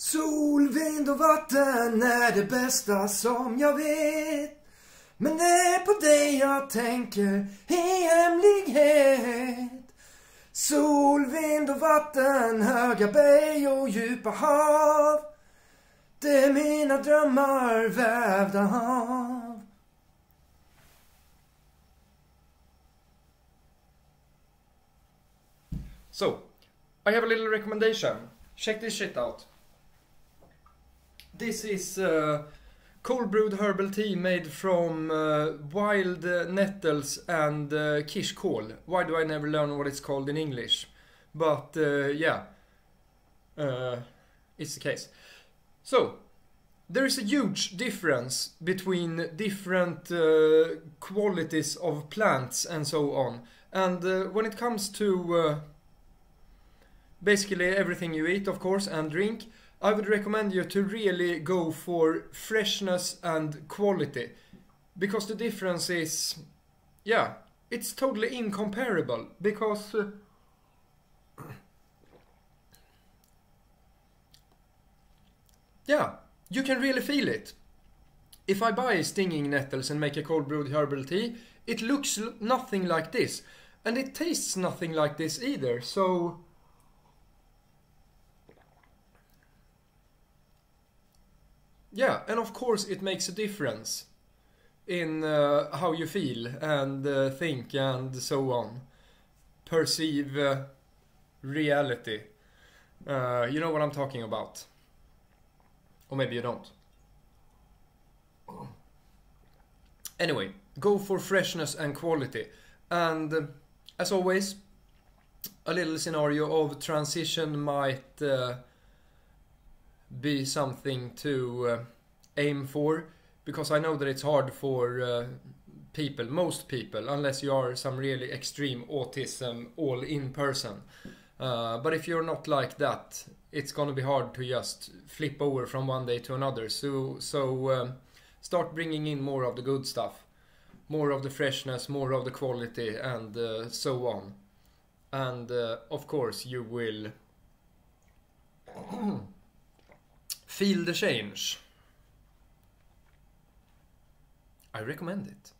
Sol, vind och vatten är det bästa som jag vet. Men det är på dig jag tänker i hemlighet. Sol, vind och vatten, höga berg och djupa hav. Det är mina drömmar vävda av. So, I have a little recommendation. Check this shit out. This is uh, cold brewed herbal tea made from uh, wild uh, nettles and uh, kirskål. Why do I never learn what it's called in English? But uh, yeah, uh, it's the case. So, there is a huge difference between different qualities of plants and so on. And when it comes to basically everything you eat, of course, and drink, I would recommend you to really go for freshness and quality. Because the difference is, yeah, it's totally incomparable. Because. Uh, yeah, you can really feel it. If I buy stinging nettles and make a cold brewed herbal tea, it looks nothing like this. And it tastes nothing like this either, so. Yeah, and of course it makes a difference in uh, how you feel and uh, think and so on. Perceive uh, reality. Uh, you know what I'm talking about. Or maybe you don't. Anyway, go for freshness and quality. And uh, as always, a little scenario of transition might uh, be something to uh, aim for because I know that it's hard for uh, people, most people, unless you are some really extreme autism all in person. Uh, but if you're not like that, it's gonna be hard to just flip over from one day to another. So, so um, start bringing in more of the good stuff, more of the freshness, more of the quality, and uh, so on. And uh, of course, you will feel the change. I recommend it.